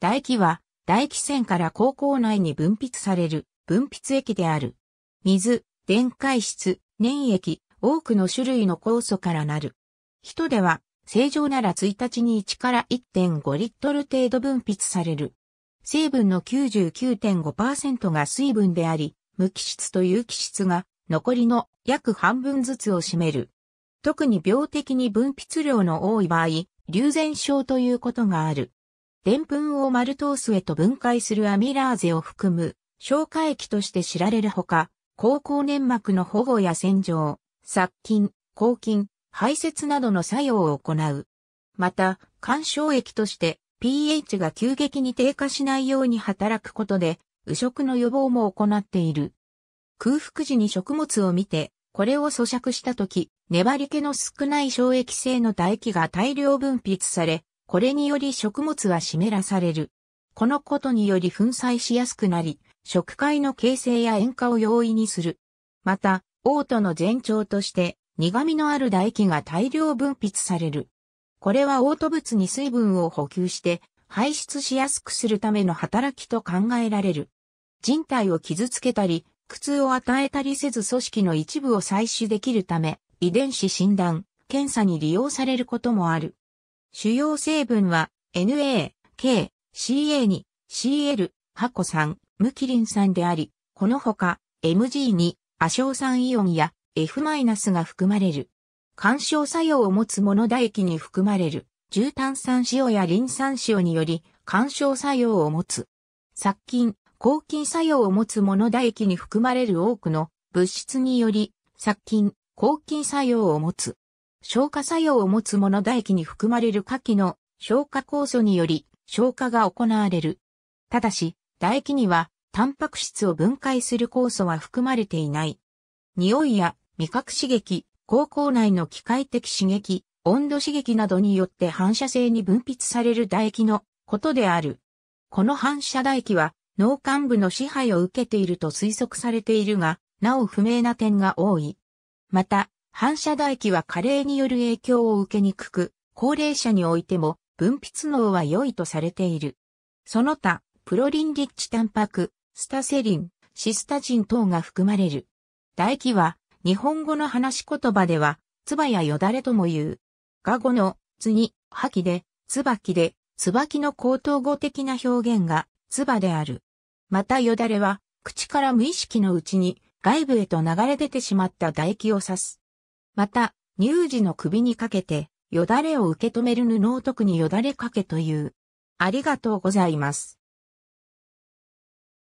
唾液は唾液腺から口腔内に分泌される分泌液である。水、電解質、粘液、多くの種類の酵素からなる。人では正常なら1日に1から1.5リットル程度分泌される。成分の99.5%が水分であり、無機質と有機質が残りの約半分ずつを占める。特に病的に分泌量の多い場合、流前症ということがある。澱粉をマルトースへと分解するアミラーゼを含む消化液として知られるほか、口腔粘膜の保護や洗浄、殺菌、抗菌、排泄などの作用を行う。また、干渉液として pH が急激に低下しないように働くことで、汚食の予防も行っている。空腹時に食物を見て、これを咀嚼したとき、粘り気の少ない消液性の唾液が大量分泌され、これにより食物は湿らされる。このことにより粉砕しやすくなり、食塊の形成や塩化を容易にする。また、嘔吐の前兆として、苦味のある唾液が大量分泌される。これは嘔吐物に水分を補給して排出しやすくするための働きと考えられる。人体を傷つけたり、苦痛を与えたりせず組織の一部を採取できるため、遺伝子診断、検査に利用されることもある。主要成分は NA、K、CA2、CL、ハコ酸、ムキリン酸であり、このほか MG2、亜硝酸イオンや F- が含まれる。干渉作用を持つモノ唾液に含まれる重炭酸塩やリン酸塩により干渉作用を持つ。殺菌、抗菌作用を持つモノ唾液に含まれる多くの物質により殺菌、抗菌作用を持つ。消化作用を持つもの唾液に含まれる下記の消化酵素により消化が行われる。ただし、唾液にはタンパク質を分解する酵素は含まれていない。匂いや味覚刺激、口腔内の機械的刺激、温度刺激などによって反射性に分泌される唾液のことである。この反射唾液は脳幹部の支配を受けていると推測されているが、なお不明な点が多い。また、反射唾液は加齢による影響を受けにくく、高齢者においても分泌能は良いとされている。その他、プロリンリッチタンパク、スタセリン、シスタジン等が含まれる。唾液は、日本語の話し言葉では、唾やよだれとも言う。画語の、図に、吐きで、椿で、椿の高等語的な表現が、唾である。またよだれは、口から無意識のうちに、外部へと流れ出てしまった唾液を指す。また、乳児の首にかけて、よだれを受け止める布を特によだれかけという。ありがとうございます。